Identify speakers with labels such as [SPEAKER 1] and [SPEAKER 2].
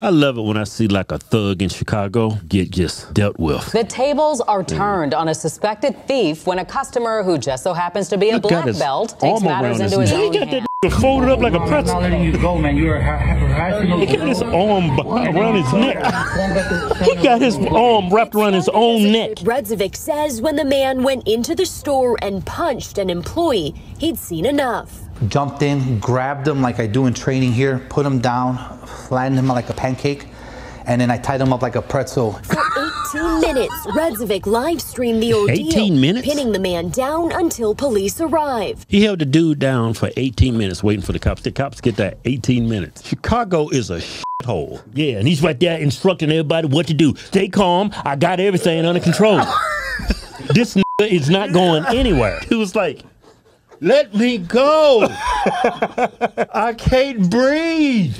[SPEAKER 1] I love it when I see like a thug in Chicago get just dealt with.
[SPEAKER 2] The tables are mm. turned on a suspected thief when a customer who just so happens to be a
[SPEAKER 1] Look
[SPEAKER 2] black belt takes matters into
[SPEAKER 1] his
[SPEAKER 2] his
[SPEAKER 1] neck.
[SPEAKER 2] own
[SPEAKER 1] He got that
[SPEAKER 2] hands.
[SPEAKER 1] folded up like a pretzel.
[SPEAKER 3] Not you go, man. You are harassing
[SPEAKER 1] He got his arm around his neck. He got his arm wrapped around his own neck.
[SPEAKER 4] Redzovic says when the man went into the store and punched an employee, he'd seen enough.
[SPEAKER 5] Jumped in, grabbed him like I do in training here, put him down, flattened him like a pancake, and then I tied him up like a pretzel.
[SPEAKER 4] For 18 minutes, Redzovic live streamed the ordeal,
[SPEAKER 1] 18 minutes?
[SPEAKER 4] pinning the man down until police arrived.
[SPEAKER 1] He held the dude down for 18 minutes waiting for the cops. The cops get that 18 minutes. Chicago is a hole. Yeah, and he's right there instructing everybody what to do. Stay calm. I got everything under control. this nigga is not going anywhere. He was like, let me go. I can't breathe.